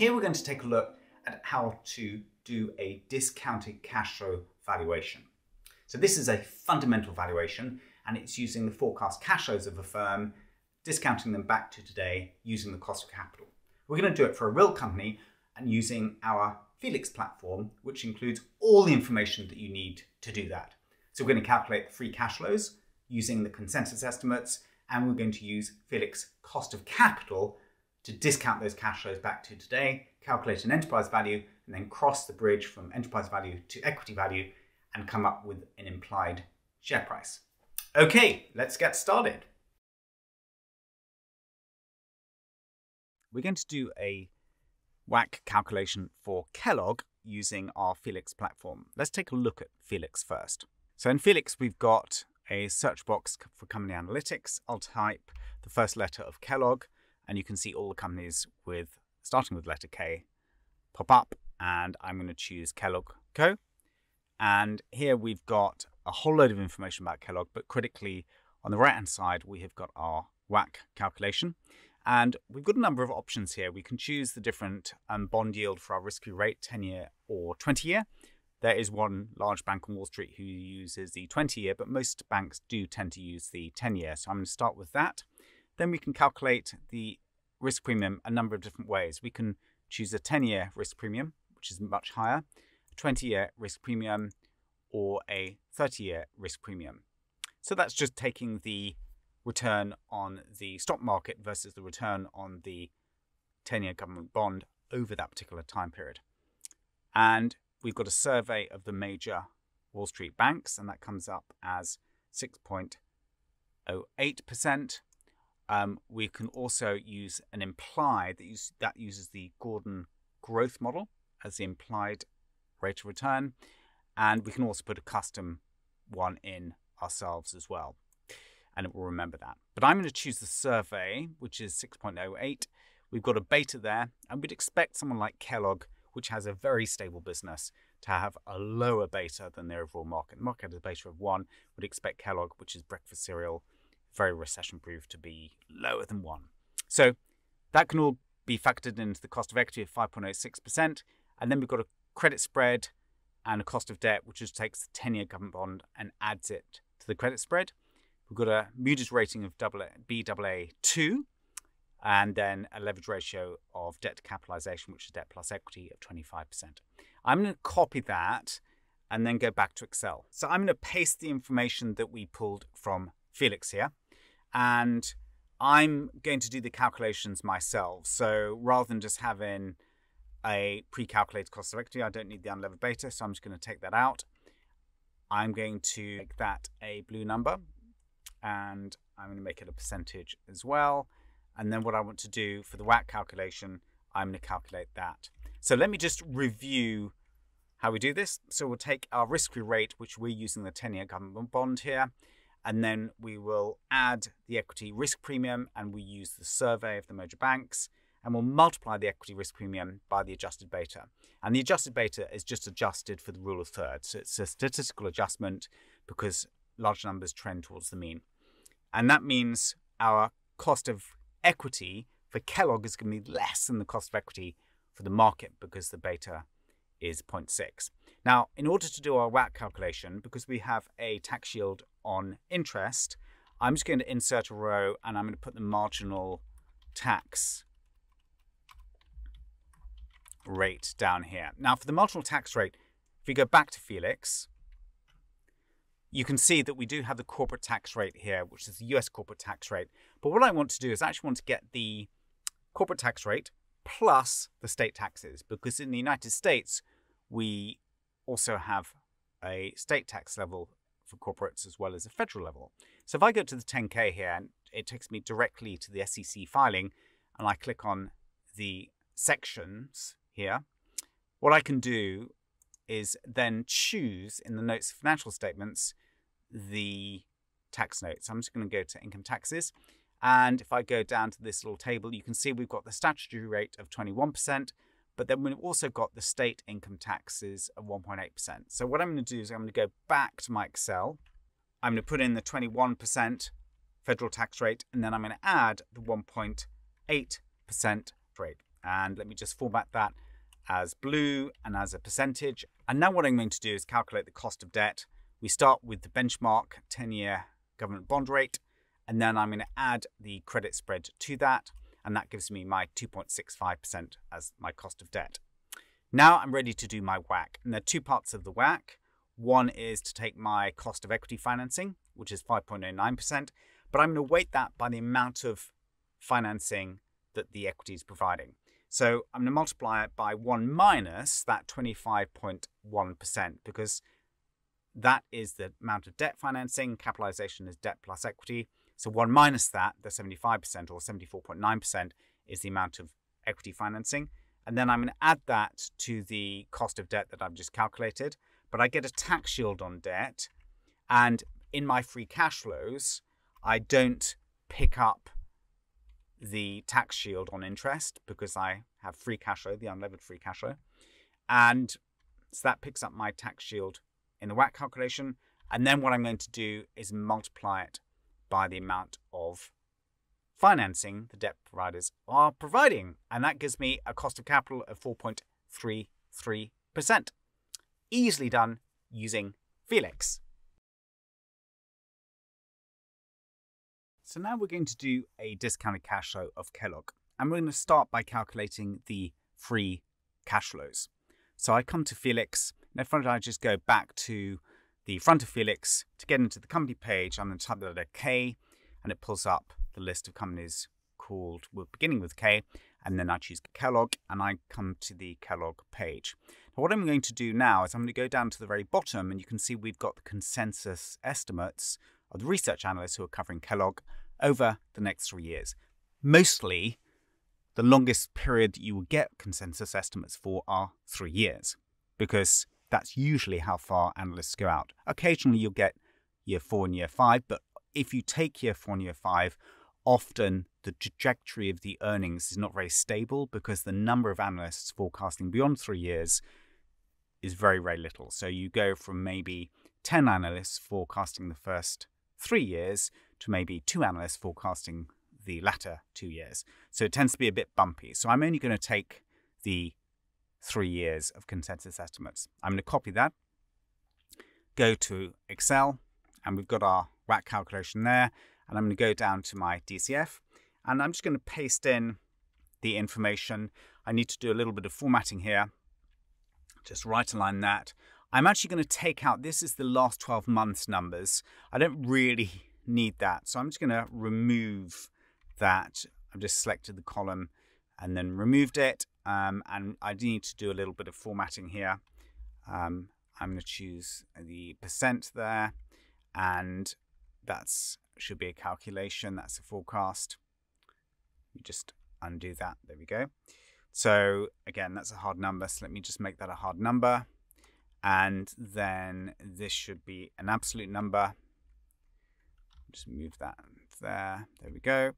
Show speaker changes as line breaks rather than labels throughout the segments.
Here we're going to take a look at how to do a discounted cash flow valuation. So this is a fundamental valuation and it's using the forecast cash flows of a firm, discounting them back to today using the cost of capital. We're going to do it for a real company and using our Felix platform, which includes all the information that you need to do that. So we're going to calculate the free cash flows using the consensus estimates, and we're going to use Felix cost of capital to discount those cash flows back to today, calculate an enterprise value, and then cross the bridge from enterprise value to equity value and come up with an implied share price. Okay, let's get started. We're going to do a WACC calculation for Kellogg using our Felix platform. Let's take a look at Felix first. So in Felix, we've got a search box for company analytics. I'll type the first letter of Kellogg, and you can see all the companies with starting with letter K pop up, and I'm going to choose Kellogg Co. And here we've got a whole load of information about Kellogg, but critically on the right hand side, we have got our WACC calculation. And we've got a number of options here. We can choose the different um, bond yield for our risk-free rate, 10 year or 20 year. There is one large bank on Wall Street who uses the 20 year, but most banks do tend to use the 10 year. So I'm going to start with that. Then we can calculate the risk premium a number of different ways. We can choose a 10 year risk premium, which is much higher, a 20 year risk premium, or a 30 year risk premium. So that's just taking the return on the stock market versus the return on the 10 year government bond over that particular time period. And we've got a survey of the major Wall Street banks, and that comes up as 6.08%. Um, we can also use an implied that, use, that uses the Gordon growth model as the implied rate of return. And we can also put a custom one in ourselves as well. And it will remember that. But I'm going to choose the survey, which is 6.08. We've got a beta there, and we'd expect someone like Kellogg, which has a very stable business, to have a lower beta than the overall market. The market has a beta of one. Would expect Kellogg, which is breakfast cereal, very recession proof, to be lower than one. So that can all be factored into the cost of equity of 5.86%. And then we've got a credit spread and a cost of debt, which just takes the 10 year government bond and adds it to the credit spread. We've got a Moody's rating of Baa2 and then a leverage ratio of debt to capitalization, which is debt plus equity of 25%. I'm going to copy that and then go back to Excel. So I'm going to paste the information that we pulled from Felix here and I'm going to do the calculations myself. So rather than just having a pre-calculated cost of equity. I don't need the unlevered beta, so I'm just going to take that out. I'm going to make that a blue number, and I'm going to make it a percentage as well. And then what I want to do for the WACC calculation, I'm going to calculate that. So let me just review how we do this. So we'll take our risk-free rate, which we're using the 10-year government bond here, and then we will add the equity risk premium, and we use the survey of the major banks and we'll multiply the equity risk premium by the adjusted beta. And the adjusted beta is just adjusted for the rule of thirds. So it's a statistical adjustment because large numbers trend towards the mean. And that means our cost of equity for Kellogg is going to be less than the cost of equity for the market because the beta is 0.6. Now, in order to do our WACC calculation, because we have a tax shield on interest, I'm just going to insert a row and I'm going to put the marginal tax rate down here. Now for the marginal tax rate, if we go back to Felix, you can see that we do have the corporate tax rate here, which is the US corporate tax rate. But what I want to do is I actually want to get the corporate tax rate plus the state taxes, because in the United States, we also have a state tax level for corporates as well as a federal level. So if I go to the 10K here, and it takes me directly to the SEC filing, and I click on the sections here, what I can do is then choose in the notes of financial statements the tax notes. I'm just going to go to income taxes. And if I go down to this little table, you can see we've got the statutory rate of 21%, but then we've also got the state income taxes of 1.8%. So what I'm going to do is I'm going to go back to my Excel. I'm going to put in the 21% federal tax rate, and then I'm going to add the 1.8% rate. And let me just format that as blue and as a percentage. And now what I'm going to do is calculate the cost of debt. We start with the benchmark 10-year government bond rate, and then I'm going to add the credit spread to that, and that gives me my 2.65% as my cost of debt. Now I'm ready to do my WACC, and there are two parts of the WACC. One is to take my cost of equity financing, which is 5.09%, but I'm going to weight that by the amount of financing that the equity is providing. So I'm going to multiply it by 1 minus that 25.1% because that is the amount of debt financing. Capitalization is debt plus equity. So 1 minus that, the 75% or 74.9%, is the amount of equity financing. And then I'm going to add that to the cost of debt that I've just calculated. But I get a tax shield on debt. And in my free cash flows, I don't pick up the tax shield on interest because I have free cash flow, the unlevered free cash flow. And so that picks up my tax shield in the WACC calculation. And then what I'm going to do is multiply it by the amount of financing the debt providers are providing. And that gives me a cost of capital of 4.33%. Easily done using Felix. So now we're going to do a discounted cash flow of Kellogg. And we're going to start by calculating the free cash flows. So I come to Felix, and if I just go back to the front of Felix to get into the company page, I'm going to type the letter K, and it pulls up the list of companies called, well, beginning with K, and then I choose Kellogg, and I come to the Kellogg page. Now, what I'm going to do now is I'm going to go down to the very bottom, and you can see we've got the consensus estimates of the research analysts who are covering Kellogg over the next three years. Mostly, the longest period you will get consensus estimates for are three years, because that's usually how far analysts go out. Occasionally, you'll get year four and year five, but if you take year four and year five, often the trajectory of the earnings is not very stable because the number of analysts forecasting beyond three years is very, very little. So you go from maybe 10 analysts forecasting the first three years to maybe two analysts forecasting the latter two years. So it tends to be a bit bumpy. So I'm only going to take the three years of consensus estimates. I'm going to copy that, go to Excel, and we've got our WACC calculation there. And I'm going to go down to my DCF, and I'm just going to paste in the information. I need to do a little bit of formatting here. Just right align that. I'm actually going to take out, this is the last 12 months numbers. I don't really need that. So I'm just going to remove that. I've just selected the column and then removed it. Um, and I need to do a little bit of formatting here. Um, I'm going to choose the percent there and that's should be a calculation. That's a forecast. You just undo that. There we go. So again, that's a hard number. So let me just make that a hard number and then this should be an absolute number. Just move that there. There we go.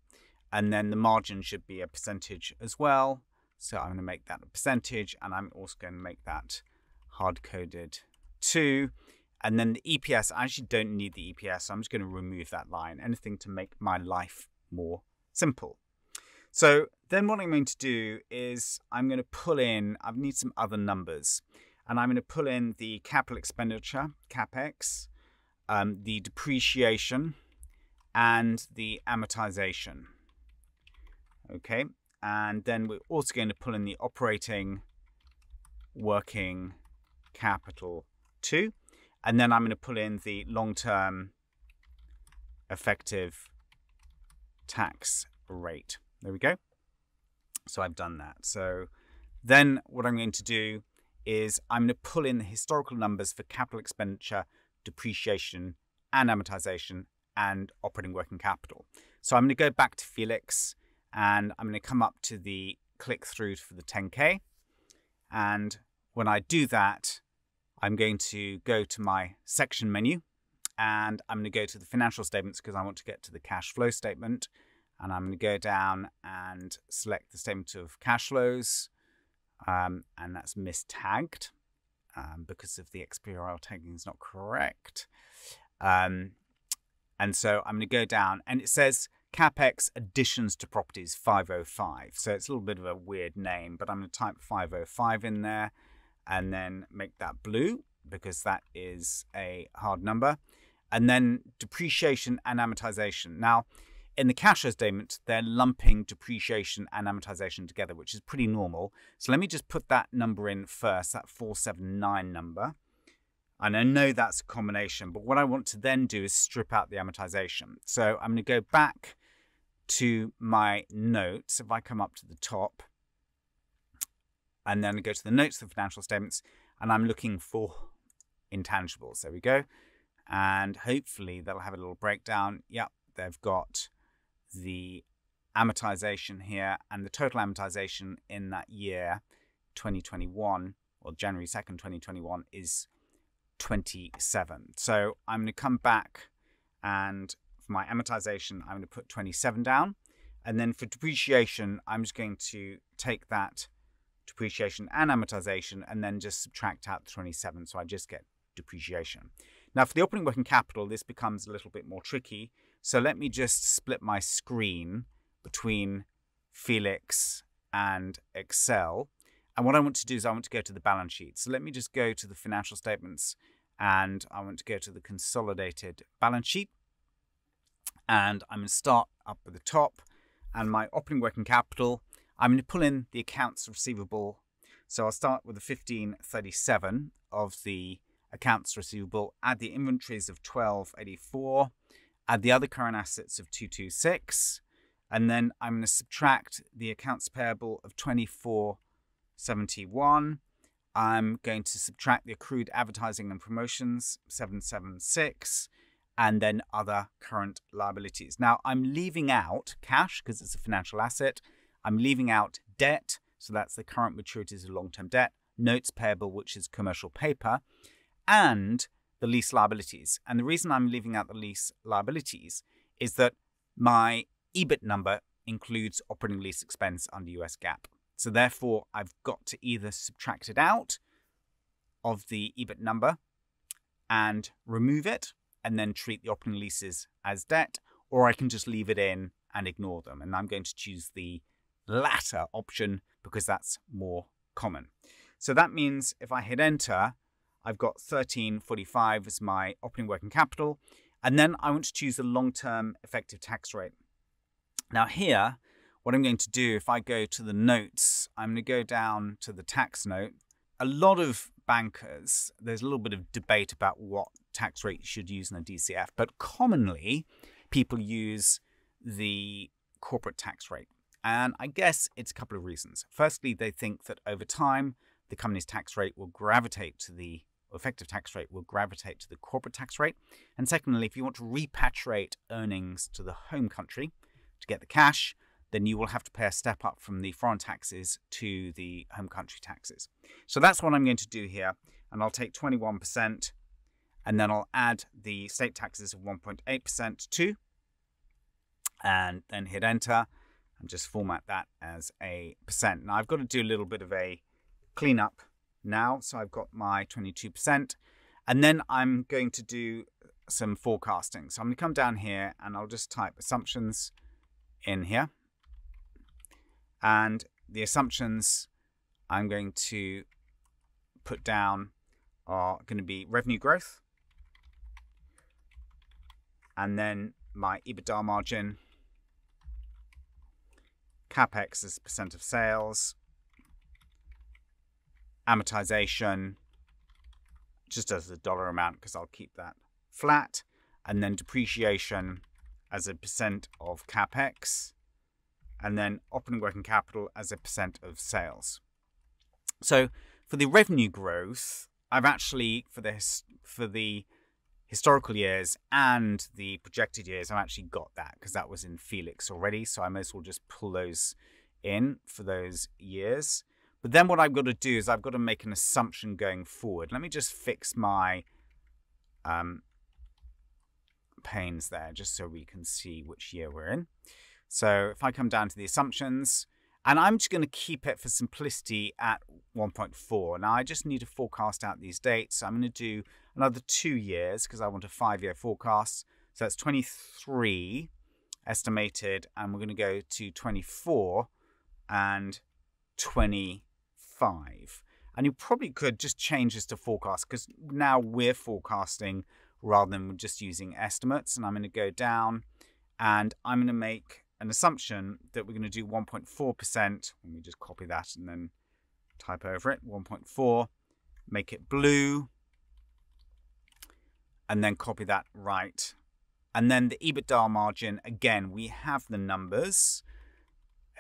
And then the margin should be a percentage as well. So I'm going to make that a percentage, and I'm also going to make that hard coded too. And then the EPS, I actually don't need the EPS, so I'm just going to remove that line. Anything to make my life more simple. So then what I'm going to do is I'm going to pull in, I need some other numbers and I'm going to pull in the capital expenditure, capex, um, the depreciation, and the amortization. Okay, and then we're also going to pull in the operating working capital too. And then I'm going to pull in the long-term effective tax rate. There we go. So I've done that. So then what I'm going to do is I'm going to pull in the historical numbers for capital expenditure, depreciation, and amortization, and operating working capital. So I'm going to go back to Felix and I'm going to come up to the click through for the 10K. And when I do that, I'm going to go to my section menu and I'm going to go to the financial statements because I want to get to the cash flow statement. And I'm going to go down and select the statement of cash flows um, and that's mistagged um, because of the XBRL tagging is not correct. Um, and so I'm going to go down and it says CapEx additions to properties 505. So it's a little bit of a weird name, but I'm going to type 505 in there and then make that blue because that is a hard number. And then depreciation and amortization. Now, in the cash flow statement, they're lumping depreciation and amortization together, which is pretty normal. So let me just put that number in first, that 479 number. And I know that's a combination, but what I want to then do is strip out the amortization. So I'm going to go back to my notes. If I come up to the top and then go to the notes of the financial statements, and I'm looking for intangibles. There we go. And hopefully they'll have a little breakdown. Yep, they've got the amortization here and the total amortization in that year 2021 or January 2nd 2021 is 27 so I'm going to come back and my amortization I'm going to put 27 down and then for depreciation I'm just going to take that depreciation and amortization and then just subtract out the 27 so I just get depreciation now for the operating working capital this becomes a little bit more tricky so let me just split my screen between Felix and Excel. And what I want to do is I want to go to the balance sheet. So let me just go to the financial statements and I want to go to the consolidated balance sheet. And I'm going to start up at the top and my operating working capital. I'm going to pull in the accounts receivable. So I'll start with the 1537 of the accounts receivable, add the inventories of 1284 add the other current assets of 226, and then I'm going to subtract the accounts payable of 2471. I'm going to subtract the accrued advertising and promotions 776 and then other current liabilities. Now I'm leaving out cash because it's a financial asset. I'm leaving out debt, so that's the current maturities of long-term debt, notes payable, which is commercial paper, and the lease liabilities. And the reason I'm leaving out the lease liabilities is that my EBIT number includes operating lease expense under US GAAP. So therefore, I've got to either subtract it out of the EBIT number and remove it and then treat the operating leases as debt, or I can just leave it in and ignore them. And I'm going to choose the latter option because that's more common. So that means if I hit enter, I've got 1345 as my opening working capital. And then I want to choose the long-term effective tax rate. Now here, what I'm going to do, if I go to the notes, I'm going to go down to the tax note. A lot of bankers, there's a little bit of debate about what tax rate you should use in a DCF, but commonly people use the corporate tax rate. And I guess it's a couple of reasons. Firstly, they think that over time, the company's tax rate will gravitate to the effective tax rate will gravitate to the corporate tax rate. And secondly, if you want to repatriate earnings to the home country to get the cash, then you will have to pay a step up from the foreign taxes to the home country taxes. So that's what I'm going to do here. And I'll take 21% and then I'll add the state taxes of 1.8% too. And then hit enter and just format that as a percent. Now I've got to do a little bit of a cleanup now. So I've got my 22%. And then I'm going to do some forecasting. So I'm going to come down here and I'll just type assumptions in here. And the assumptions I'm going to put down are going to be revenue growth. And then my EBITDA margin, capex as percent of sales, amortization just as a dollar amount because I'll keep that flat. And then depreciation as a percent of capex. And then operating working capital as a percent of sales. So for the revenue growth, I've actually for this for the historical years and the projected years, I've actually got that because that was in Felix already. So I may as well just pull those in for those years. But then what I've got to do is I've got to make an assumption going forward. Let me just fix my um, panes there just so we can see which year we're in. So if I come down to the assumptions, and I'm just going to keep it for simplicity at 1.4. Now I just need to forecast out these dates. So I'm going to do another two years because I want a five-year forecast. So that's 23 estimated, and we're going to go to 24 and 25. And you probably could just change this to forecast because now we're forecasting rather than just using estimates. And I'm going to go down and I'm going to make an assumption that we're going to do 1.4%. Let me just copy that and then type over it 1.4, make it blue, and then copy that right. And then the EBITDA margin, again, we have the numbers.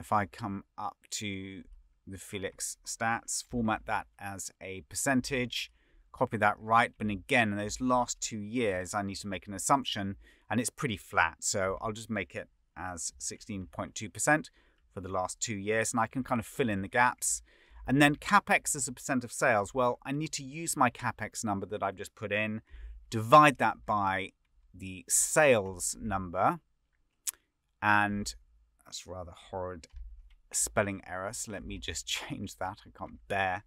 If I come up to the Felix stats, format that as a percentage, copy that right. But again, in those last two years, I need to make an assumption and it's pretty flat. So I'll just make it as 16.2% for the last two years and I can kind of fill in the gaps. And then CapEx as a percent of sales. Well, I need to use my CapEx number that I've just put in, divide that by the sales number, and that's rather horrid spelling error. So let me just change that. I can't bear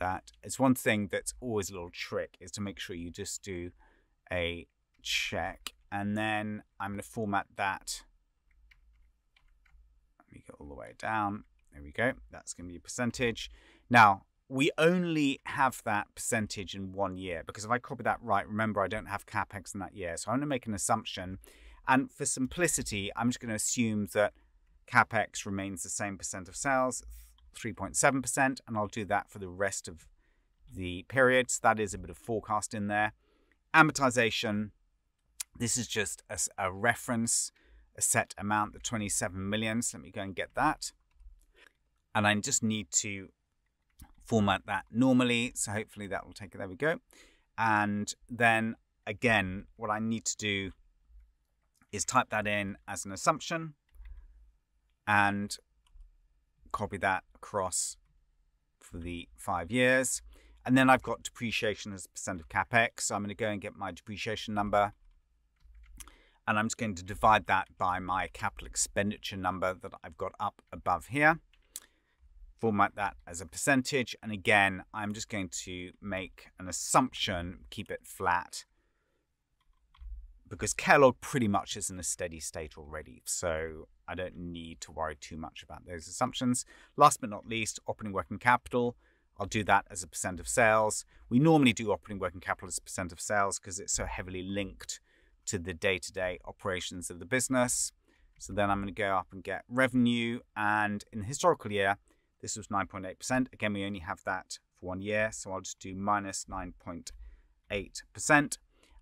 that. It's one thing that's always a little trick is to make sure you just do a check. And then I'm going to format that. Let me go all the way down. There we go. That's going to be a percentage. Now, we only have that percentage in one year because if I copy that right, remember I don't have capex in that year. So I'm going to make an assumption. And for simplicity, I'm just going to assume that capex remains the same percent of sales, 3.7%, and I'll do that for the rest of the periods. That is a bit of forecast in there. Amortization, this is just a, a reference, a set amount, the 27 million. So let me go and get that. And I just need to format that normally. So hopefully that will take it. There we go. And then again, what I need to do is type that in as an assumption and copy that across for the five years. And then I've got depreciation as a percent of capex. So I'm going to go and get my depreciation number. And I'm just going to divide that by my capital expenditure number that I've got up above here format that as a percentage. And again, I'm just going to make an assumption, keep it flat, because Kellogg pretty much is in a steady state already. So I don't need to worry too much about those assumptions. Last but not least, operating working capital. I'll do that as a percent of sales. We normally do operating working capital as a percent of sales because it's so heavily linked to the day-to-day -day operations of the business. So then I'm going to go up and get revenue. And in the historical year, this was 9.8%. Again, we only have that for one year, so I'll just do minus 9.8%.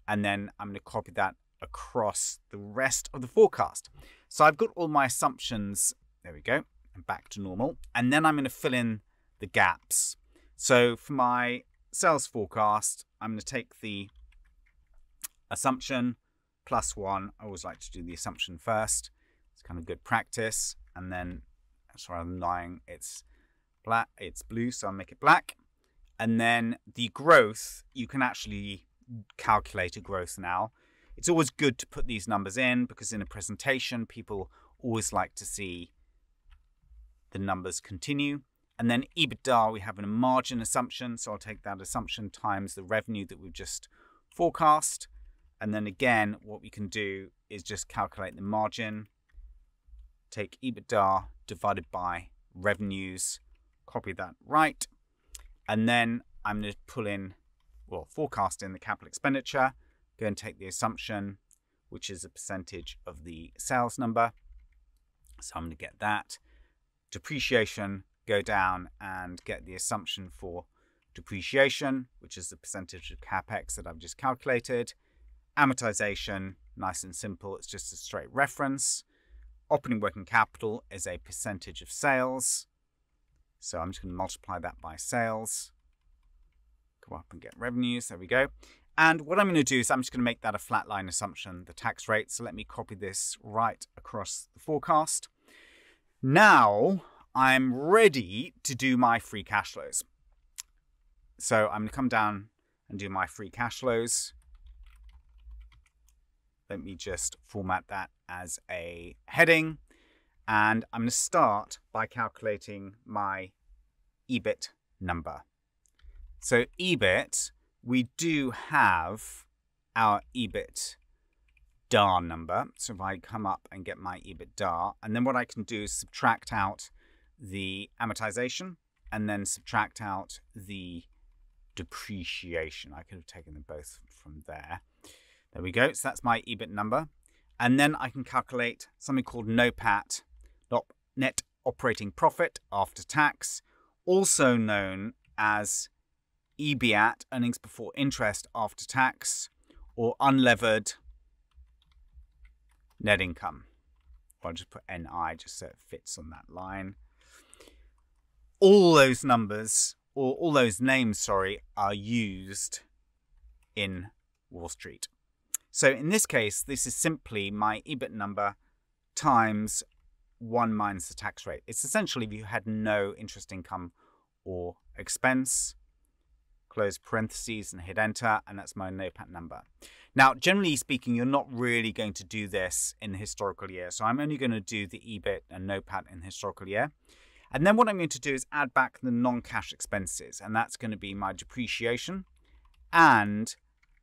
And then I'm going to copy that across the rest of the forecast. So I've got all my assumptions. There we go. And back to normal. And then I'm going to fill in the gaps. So for my sales forecast, I'm going to take the assumption plus one. I always like to do the assumption first. It's kind of good practice. And then, that's rather than lying, it's black, it's blue, so I'll make it black. And then the growth, you can actually calculate a growth now. It's always good to put these numbers in because in a presentation, people always like to see the numbers continue. And then EBITDA, we have a margin assumption. So I'll take that assumption times the revenue that we've just forecast. And then again, what we can do is just calculate the margin, take EBITDA divided by revenues, copy that right. And then I'm going to pull in, well, forecast in the capital expenditure, go and take the assumption, which is a percentage of the sales number. So I'm going to get that. Depreciation, go down and get the assumption for depreciation, which is the percentage of capex that I've just calculated. Amortization, nice and simple, it's just a straight reference. Operating working capital is a percentage of sales. So I'm just going to multiply that by sales. Go up and get revenues. There we go. And what I'm going to do is I'm just going to make that a flat line assumption, the tax rate. So let me copy this right across the forecast. Now I'm ready to do my free cash flows. So I'm going to come down and do my free cash flows. Let me just format that as a heading. And I'm going to start by calculating my EBIT number. So EBIT, we do have our EBIT EBITDA number. So if I come up and get my EBITDA, and then what I can do is subtract out the amortization and then subtract out the depreciation. I could have taken them both from there. There we go. So that's my EBIT number. And then I can calculate something called NOPAT, net operating profit after tax, also known as EBIAT, earnings before interest after tax, or unlevered net income. I'll just put NI just so it fits on that line. All those numbers, or all those names, sorry, are used in Wall Street. So in this case, this is simply my EBIT number times 1 minus the tax rate. It's essentially if you had no interest income or expense, close parentheses and hit enter, and that's my NOPAT number. Now, generally speaking, you're not really going to do this in the historical year. So I'm only going to do the EBIT and NOPAT in the historical year. And then what I'm going to do is add back the non-cash expenses, and that's going to be my depreciation and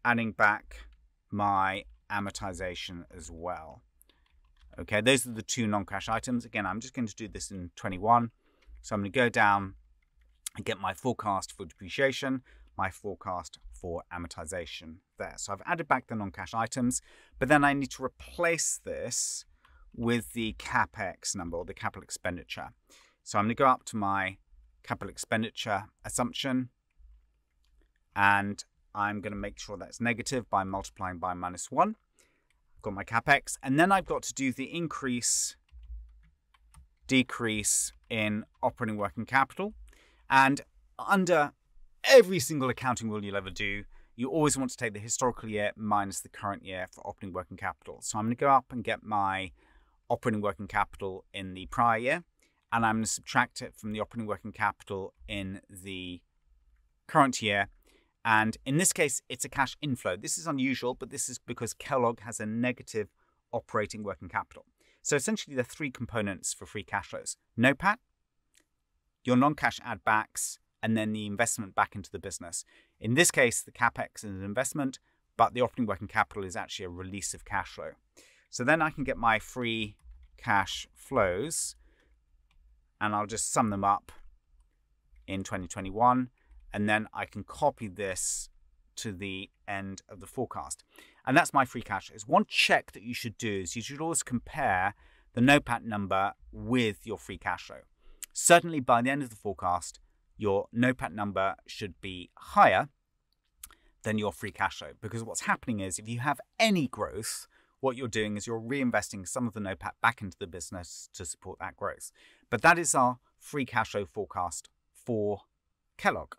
adding back my amortization as well. Okay, those are the two non-cash items. Again, I'm just going to do this in 21. So I'm going to go down and get my forecast for depreciation, my forecast for amortization there. So I've added back the non-cash items, but then I need to replace this with the capex number or the capital expenditure. So I'm going to go up to my capital expenditure assumption and I'm going to make sure that's negative by multiplying by minus 1. Got my capex, and then I've got to do the increase, decrease in operating working capital. And under every single accounting rule you'll ever do, you always want to take the historical year minus the current year for operating working capital. So I'm going to go up and get my operating working capital in the prior year, and I'm going to subtract it from the operating working capital in the current year, and in this case, it's a cash inflow. This is unusual, but this is because Kellogg has a negative operating working capital. So essentially, there are three components for free cash flows NOPAT, your non cash add backs, and then the investment back into the business. In this case, the capex is an investment, but the operating working capital is actually a release of cash flow. So then I can get my free cash flows, and I'll just sum them up in 2021 and then I can copy this to the end of the forecast. And that's my free cash. Is one check that you should do is you should always compare the NOPAT number with your free cash flow. Certainly by the end of the forecast, your NOPAT number should be higher than your free cash flow because what's happening is if you have any growth, what you're doing is you're reinvesting some of the NOPAT back into the business to support that growth. But that is our free cash flow forecast for Kellogg.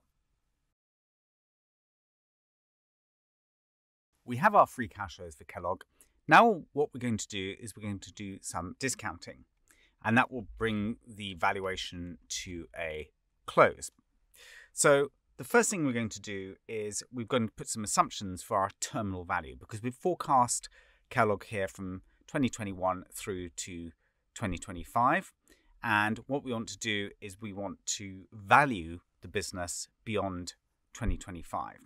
We have our free cash flows for Kellogg. Now what we're going to do is we're going to do some discounting and that will bring the valuation to a close. So the first thing we're going to do is we're going to put some assumptions for our terminal value because we've forecast Kellogg here from 2021 through to 2025. And what we want to do is we want to value the business beyond 2025.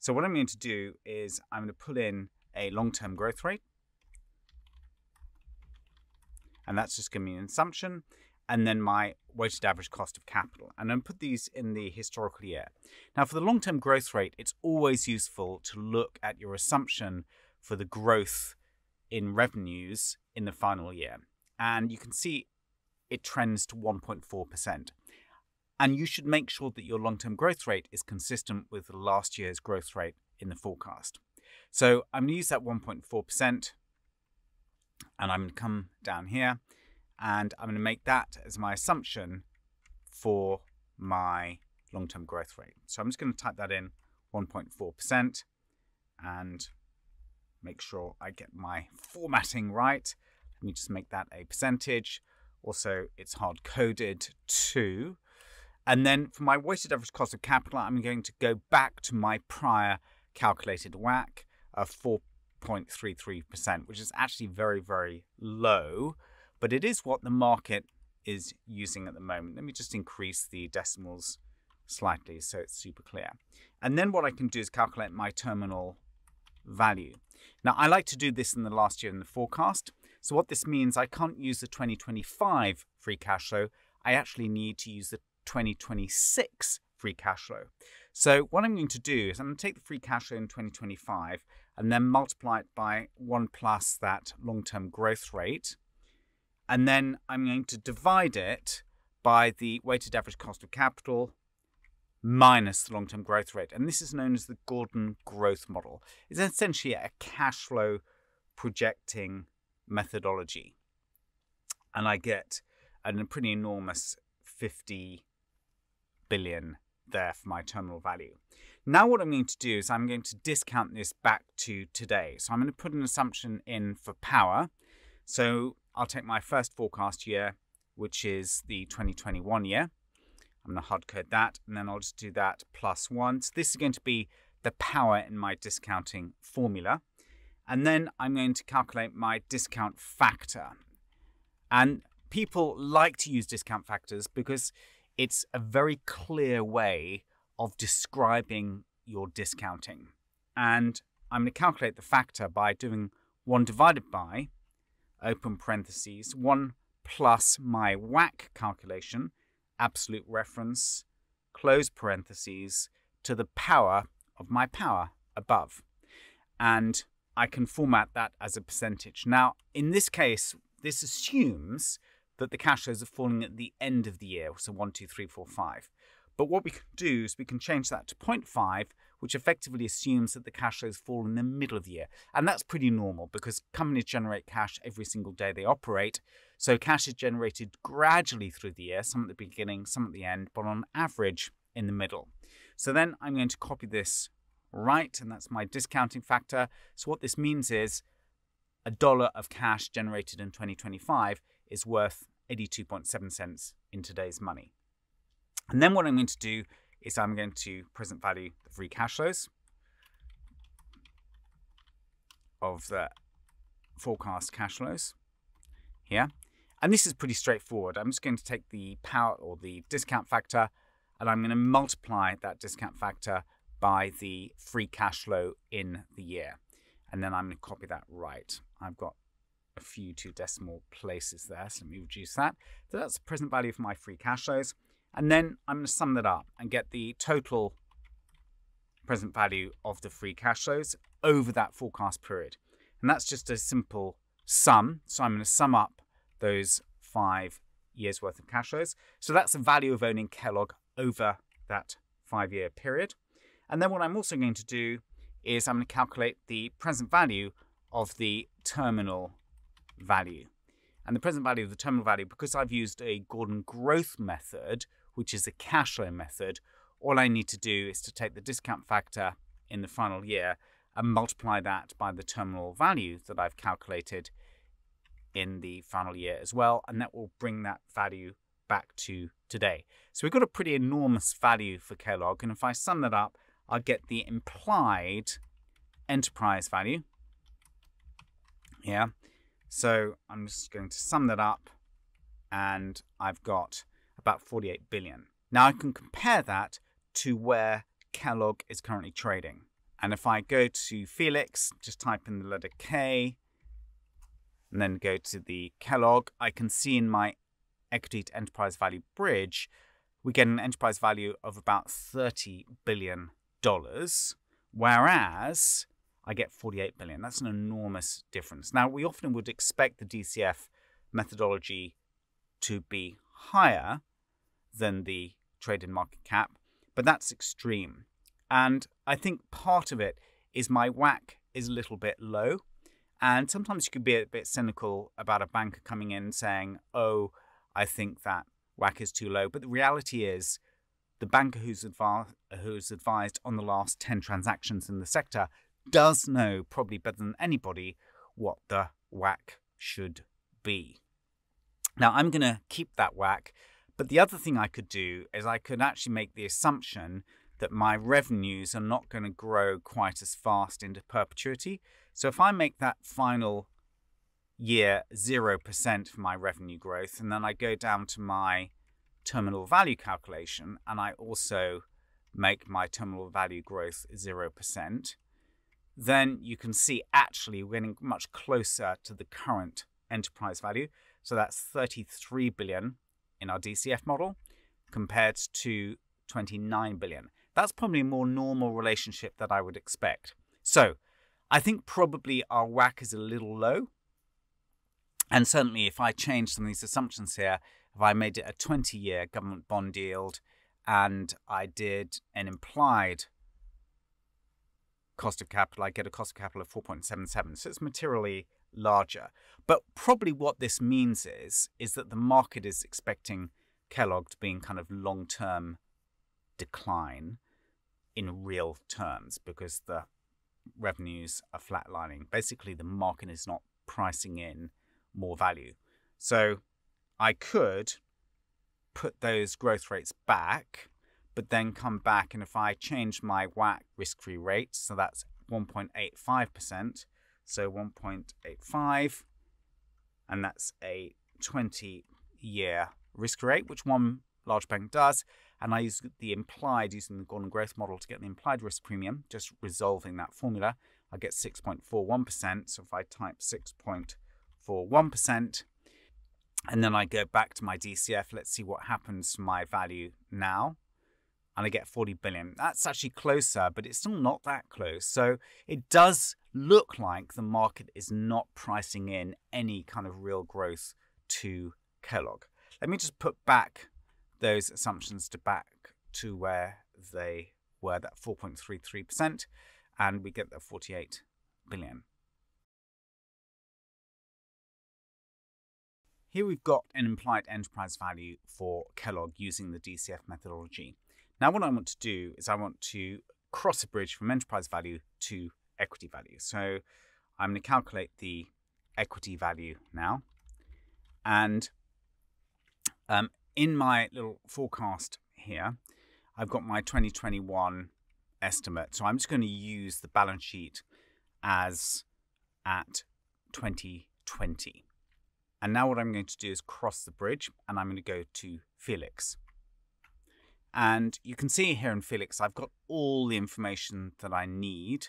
So what I'm going to do is I'm going to pull in a long-term growth rate. And that's just going to be an assumption. And then my weighted average cost of capital. And then put these in the historical year. Now for the long-term growth rate, it's always useful to look at your assumption for the growth in revenues in the final year. And you can see it trends to 1.4%. And you should make sure that your long term growth rate is consistent with last year's growth rate in the forecast. So I'm going to use that 1.4% and I'm going to come down here and I'm going to make that as my assumption for my long term growth rate. So I'm just going to type that in 1.4% and make sure I get my formatting right. Let me just make that a percentage. Also, it's hard coded to and then for my weighted average cost of capital, I'm going to go back to my prior calculated WACC of 4.33%, which is actually very, very low, but it is what the market is using at the moment. Let me just increase the decimals slightly so it's super clear. And then what I can do is calculate my terminal value. Now, I like to do this in the last year in the forecast. So what this means, I can't use the 2025 free cash flow. I actually need to use the 2026 free cash flow. So what I'm going to do is I'm going to take the free cash flow in 2025 and then multiply it by 1 plus that long-term growth rate. And then I'm going to divide it by the weighted average cost of capital minus the long-term growth rate. And this is known as the Gordon growth model. It's essentially a cash flow projecting methodology. And I get a pretty enormous 50 billion there for my terminal value. Now what I'm going to do is I'm going to discount this back to today. So I'm going to put an assumption in for power. So I'll take my first forecast year, which is the 2021 year. I'm going to hard code that, and then I'll just do that plus one. So this is going to be the power in my discounting formula. And then I'm going to calculate my discount factor. And people like to use discount factors because it's a very clear way of describing your discounting. And I'm going to calculate the factor by doing 1 divided by, open parentheses, 1 plus my WACC calculation, absolute reference, close parentheses, to the power of my power above. And I can format that as a percentage. Now, in this case, this assumes that the cash flows are falling at the end of the year, so 1, 2, 3, 4, 5. But what we can do is we can change that to 0.5, which effectively assumes that the cash flows fall in the middle of the year. And that's pretty normal because companies generate cash every single day they operate. So cash is generated gradually through the year, some at the beginning, some at the end, but on average in the middle. So then I'm going to copy this right, and that's my discounting factor. So what this means is a dollar of cash generated in 2025 is worth 82.7 cents in today's money. And then what I'm going to do is I'm going to present value the free cash flows of the forecast cash flows here. And this is pretty straightforward. I'm just going to take the power or the discount factor and I'm going to multiply that discount factor by the free cash flow in the year. And then I'm going to copy that right. I've got a few two decimal places there. So let me reduce that. So that's the present value for my free cash flows. And then I'm going to sum that up and get the total present value of the free cash flows over that forecast period. And that's just a simple sum. So I'm going to sum up those five years worth of cash flows. So that's the value of owning Kellogg over that five year period. And then what I'm also going to do is I'm going to calculate the present value of the terminal value. And the present value of the terminal value, because I've used a Gordon growth method, which is a cash flow method, all I need to do is to take the discount factor in the final year and multiply that by the terminal value that I've calculated in the final year as well. And that will bring that value back to today. So we've got a pretty enormous value for Kellogg. And if I sum that up, I'll get the implied enterprise value. Yeah. So I'm just going to sum that up and I've got about 48 billion. Now I can compare that to where Kellogg is currently trading. And if I go to Felix, just type in the letter K, and then go to the Kellogg, I can see in my equity to enterprise value bridge, we get an enterprise value of about $30 billion. Whereas I get 48 billion. That's an enormous difference. Now, we often would expect the DCF methodology to be higher than the traded market cap, but that's extreme. And I think part of it is my WACC is a little bit low. And sometimes you could be a bit cynical about a banker coming in saying, oh, I think that WACC is too low. But the reality is, the banker who's, advi- who's advised on the last 10 transactions in the sector does know, probably better than anybody, what the WACC should be. Now, I'm going to keep that WACC, but the other thing I could do is I could actually make the assumption that my revenues are not going to grow quite as fast into perpetuity. So if I make that final year 0% for my revenue growth, and then I go down to my terminal value calculation, and I also make my terminal value growth 0%, then you can see actually we're getting much closer to the current enterprise value. So that's 33 billion in our DCF model compared to 29 billion. That's probably a more normal relationship that I would expect. So I think probably our WACC is a little low. And certainly if I change some of these assumptions here, if I made it a 20 year government bond yield and I did an implied cost of capital, I get a cost of capital of 4.77. So it's materially larger. But probably what this means is is that the market is expecting Kellogg to be in kind of long-term decline in real terms because the revenues are flatlining. Basically, the market is not pricing in more value. So I could put those growth rates back, but then come back and if I change my WACC risk-free rate, so that's 1.85%, so 1.85, and that's a 20 year risk rate, which one large bank does. And I use the implied, using the Gordon growth model to get the implied risk premium, just resolving that formula. I get 6.41%. So if I type 6.41%, and then I go back to my DCF, let's see what happens to my value now and I get 40 billion. That's actually closer, but it's still not that close. So it does look like the market is not pricing in any kind of real growth to Kellogg. Let me just put back those assumptions to back to where they were, that 4.33%, and we get the 48 billion. Here we've got an implied enterprise value for Kellogg using the DCF methodology. Now what I want to do is I want to cross a bridge from enterprise value to equity value. So I'm going to calculate the equity value now. And um, in my little forecast here, I've got my 2021 estimate. So I'm just going to use the balance sheet as at 2020. And now what I'm going to do is cross the bridge and I'm going to go to Felix. And you can see here in Felix, I've got all the information that I need.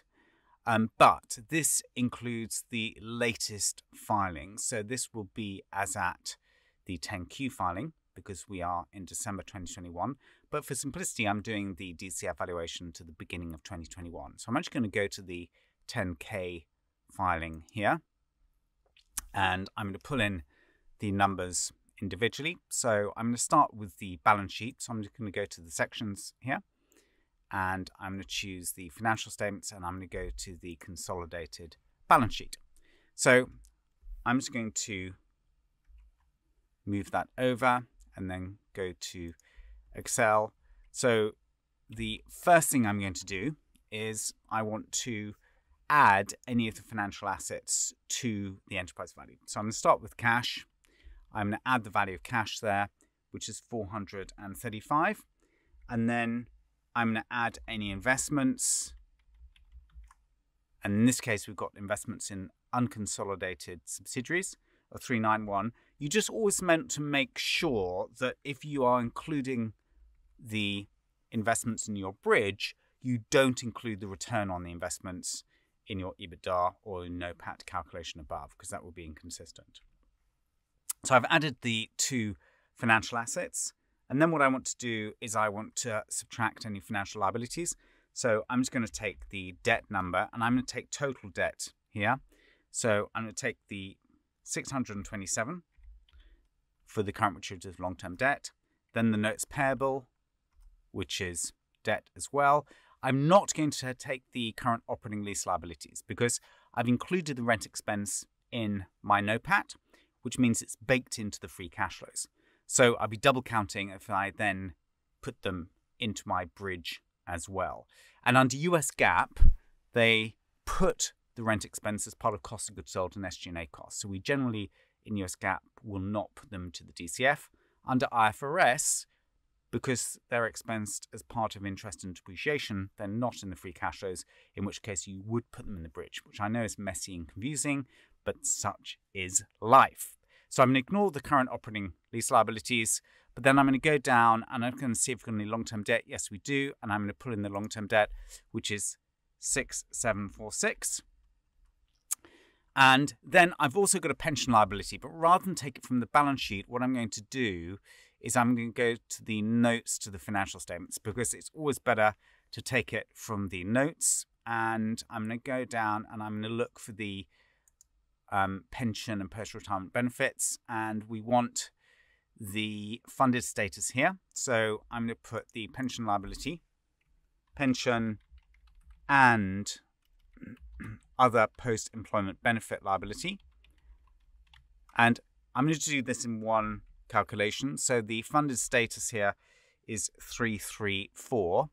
Um, but this includes the latest filing. So this will be as at the 10Q filing because we are in December 2021. But for simplicity, I'm doing the DCF valuation to the beginning of 2021. So I'm actually going to go to the 10K filing here. And I'm going to pull in the numbers individually. So I'm going to start with the balance sheet. So I'm just going to go to the sections here and I'm going to choose the financial statements and I'm going to go to the consolidated balance sheet. So I'm just going to move that over and then go to Excel. So the first thing I'm going to do is I want to add any of the financial assets to the enterprise value. So I'm going to start with cash. I'm going to add the value of cash there, which is 435. And then I'm going to add any investments. And in this case, we've got investments in unconsolidated subsidiaries of 391. You just always meant to make sure that if you are including the investments in your bridge, you don't include the return on the investments in your EBITDA or in NOPAT calculation above, because that will be inconsistent. So I've added the two financial assets. And then what I want to do is I want to subtract any financial liabilities. So I'm just going to take the debt number and I'm going to take total debt here. So I'm going to take the 627 for the current maturity of long-term debt. Then the notes payable, which is debt as well. I'm not going to take the current operating lease liabilities because I've included the rent expense in my NOPAT which means it's baked into the free cash flows. So I'll be double counting if I then put them into my bridge as well. And under US GAAP, they put the rent expense as part of cost of goods sold and SG&A costs. So we generally, in US GAAP, will not put them to the DCF. Under IFRS, because they're expensed as part of interest and depreciation, they're not in the free cash flows, in which case you would put them in the bridge, which I know is messy and confusing, but such is life. So I'm going to ignore the current operating lease liabilities, but then I'm going to go down and I'm going to see if we've got any long-term debt. Yes, we do. And I'm going to pull in the long-term debt, which is 6746. And then I've also got a pension liability, but rather than take it from the balance sheet, what I'm going to do is I'm going to go to the notes to the financial statements because it's always better to take it from the notes. And I'm going to go down and I'm going to look for the um, pension and post retirement benefits. And we want the funded status here. So I'm going to put the pension liability, pension, and other post employment benefit liability. And I'm going to do this in one calculation. So the funded status here is 334.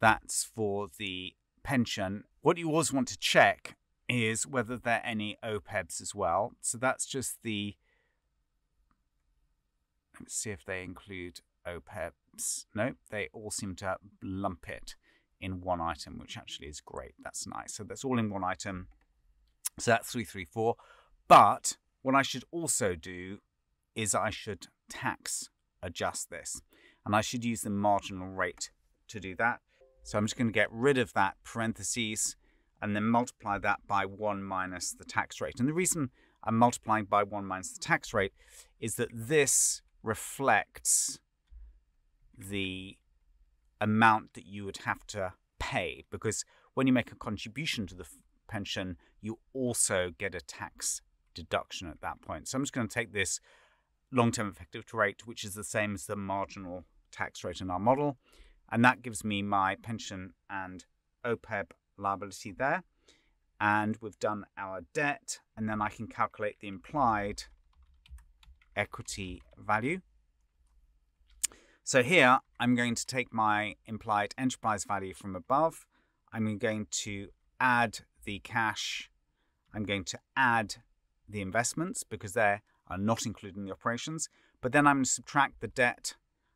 That's for the pension. What you always want to check is whether there are any OPEBs as well. So that's just the. Let's see if they include OPEBs. No, they all seem to lump it in one item, which actually is great. That's nice. So that's all in one item. So that's 334. But what I should also do is I should tax adjust this. And I should use the marginal rate to do that. So I'm just going to get rid of that parentheses and then multiply that by 1 minus the tax rate. And the reason I'm multiplying by 1 minus the tax rate is that this reflects the amount that you would have to pay because when you make a contribution to the pension, you also get a tax deduction at that point. So I'm just going to take this long-term effective rate, which is the same as the marginal tax rate in our model, and that gives me my pension and OPEB liability there. And we've done our debt, and then I can calculate the implied equity value. So here, I'm going to take my implied enterprise value from above. I'm going to add the cash. I'm going to add the investments because they are not included in the operations. But then I'm going to subtract the debt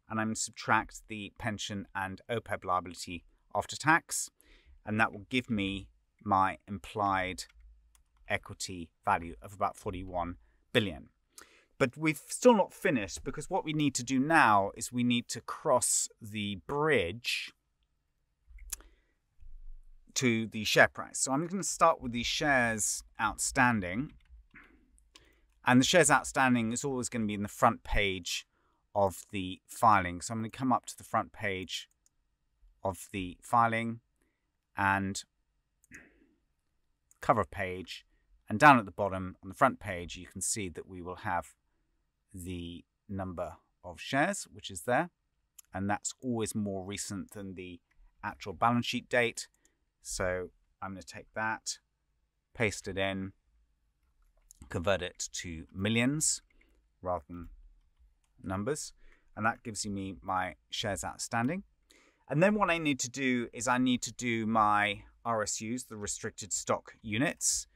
and I'm going to subtract the pension and OPEB liability after tax. And that will give me my implied equity value of about 41 billion. But we've still not finished because what we need to do now is we need to cross the bridge to the share price. So I'm going to start with the shares outstanding. And the shares outstanding is always going to be in the front page of the filing. So I'm going to come up to the front page of the filing and cover page. And down at the bottom on the front page, you can see that we will have the number of shares, which is there. And that's always more recent than the actual balance sheet date. So I'm going to take that, paste it in, convert it to millions rather than numbers. And that gives me my shares outstanding. And then what I need to do is I need to do my RSUs, the restricted stock units.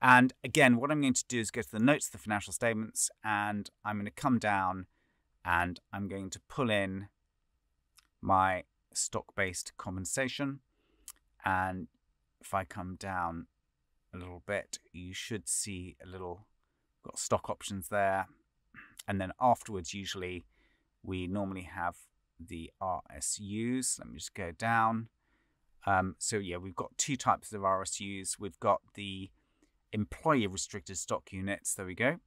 And again, what I'm going to do is go to the notes of the financial statements and I'm going to come down and I'm going to pull in my stock-based compensation. And if I come down a little bit, you should see a little, got stock options there. And then afterwards, usually we normally have the RSUs. Let me just go down. Um, so yeah, we've got two types of RSUs. We've got the employee restricted stock units. There we go.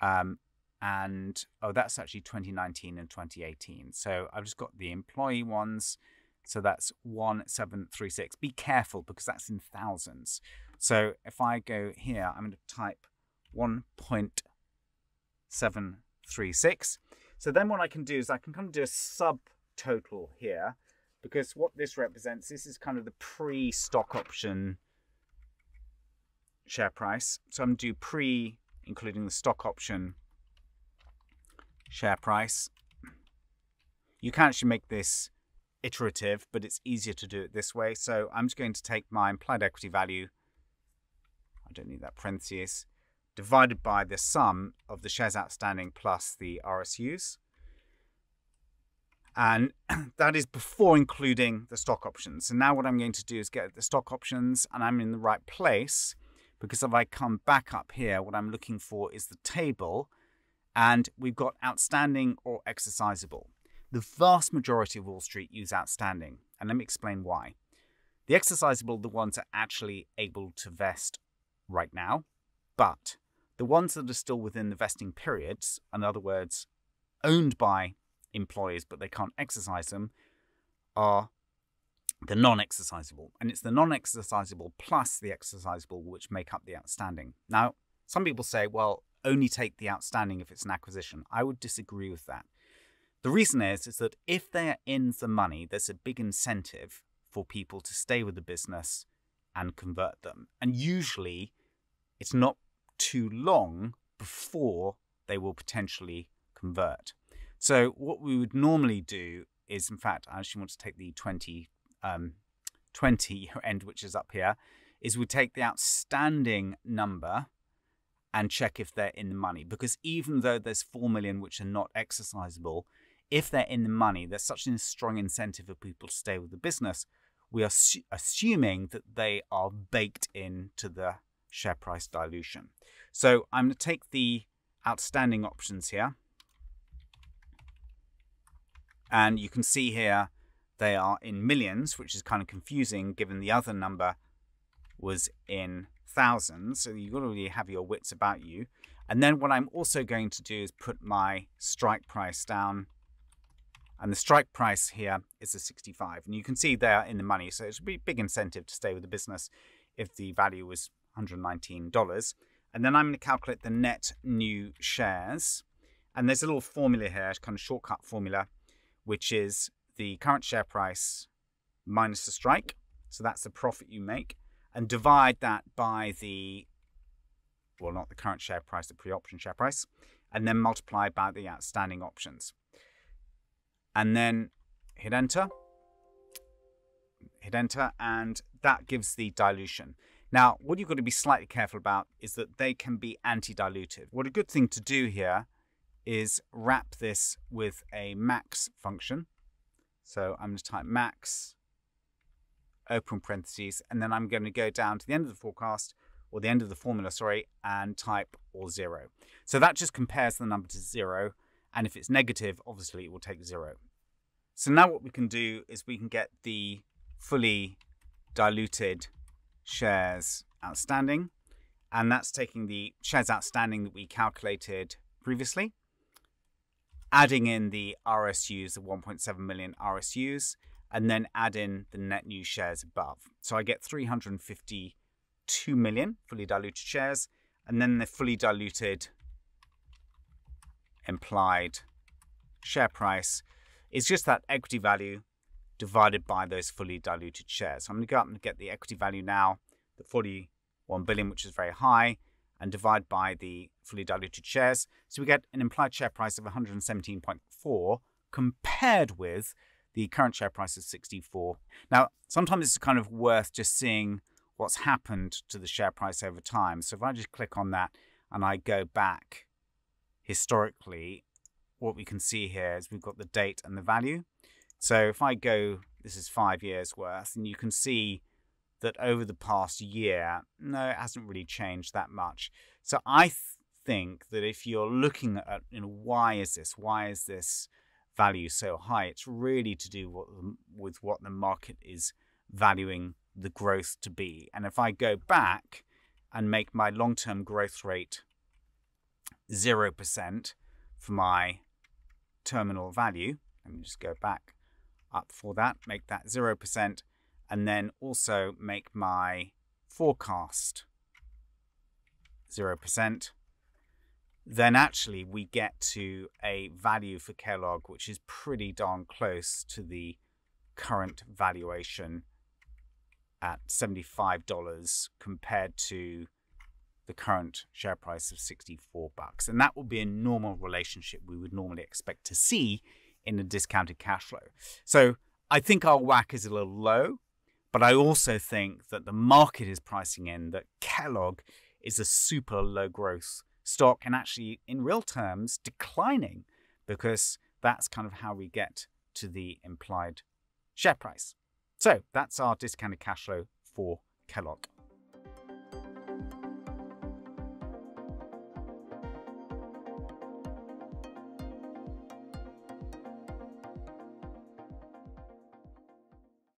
Um, and oh, that's actually 2019 and 2018. So I've just got the employee ones. So that's 1736. Be careful because that's in thousands. So if I go here, I'm going to type 1.736. So then what I can do is I can kind of do a subtotal here because what this represents, this is kind of the pre-stock option share price. So I'm going to do pre, including the stock option share price. You can actually make this iterative, but it's easier to do it this way. So I'm just going to take my implied equity value, I don't need that parentheses, divided by the sum of the shares outstanding plus the RSUs. And that is before including the stock options. So now what I'm going to do is get the stock options and I'm in the right place because if I come back up here, what I'm looking for is the table and we've got outstanding or exercisable. The vast majority of Wall Street use outstanding, and let me explain why. The exercisable the ones are actually able to vest right now, but the ones that are still within the vesting periods, in other words, owned by employees but they can't exercise them, are the non-exercisable. And it's the non-exercisable plus the exercisable which make up the outstanding. Now, some people say, well, only take the outstanding if it's an acquisition. I would disagree with that. The reason is, is that if they're in the money, there's a big incentive for people to stay with the business and convert them. And usually it's not too long before they will potentially convert. So what we would normally do is, in fact, I actually want to take the 20, um, 20 end, which is up here, is we take the outstanding number and check if they're in the money. Because even though there's 4 million which are not exercisable, if they're in the money, there's such a strong incentive for people to stay with the business. We are assuming that they are baked into the share price dilution. So I'm going to take the outstanding options here. And you can see here they are in millions, which is kind of confusing given the other number was in thousands. So you've got to really have your wits about you. And then what I'm also going to do is put my strike price down. And the strike price here is a 65. And you can see there in the money. So it's a big incentive to stay with the business if the value was $119. And then I'm going to calculate the net new shares. And there's a little formula here, kind of shortcut formula, which is the current share price minus the strike. So that's the profit you make. And divide that by the, well, not the current share price, the pre-option share price. And then multiply by the outstanding options. And then hit enter. Hit enter. And that gives the dilution. Now, what you've got to be slightly careful about is that they can be anti-dilutive. What a good thing to do here is wrap this with a max function. So I'm going to type max, open parentheses, and then I'm going to go down to the end of the forecast, or the end of the formula, sorry, and type or zero. So that just compares the number to zero, and if it's negative, obviously it will take zero. So now what we can do is we can get the fully diluted shares outstanding. And that's taking the shares outstanding that we calculated previously, adding in the RSUs, the 1.7 million RSUs, and then add in the net new shares above. So I get 352 million fully diluted shares, and then the fully diluted implied share price is just that equity value divided by those fully diluted shares. So I'm going to go up and get the equity value now, the 41 billion, which is very high, and divide by the fully diluted shares. So we get an implied share price of 117.4 compared with the current share price of 64. Now, sometimes it's kind of worth just seeing what's happened to the share price over time. So if I just click on that and I go back historically, what we can see here is we've got the date and the value. So if I go, this is five years worth, and you can see that over the past year, no, it hasn't really changed that much. So I th think that if you're looking at, you know, why is this? Why is this value so high? It's really to do what, um, with what the market is valuing the growth to be. And if I go back and make my long-term growth rate 0% for my terminal value, let me just go back up for that, make that 0%, and then also make my forecast 0%, then actually we get to a value for Kellogg which is pretty darn close to the current valuation at $75 compared to the current share price of 64 bucks. And that will be a normal relationship we would normally expect to see in a discounted cash flow. So I think our WACC is a little low, but I also think that the market is pricing in that Kellogg is a super low growth stock and actually in real terms declining because that's kind of how we get to the implied share price. So that's our discounted cash flow for Kellogg.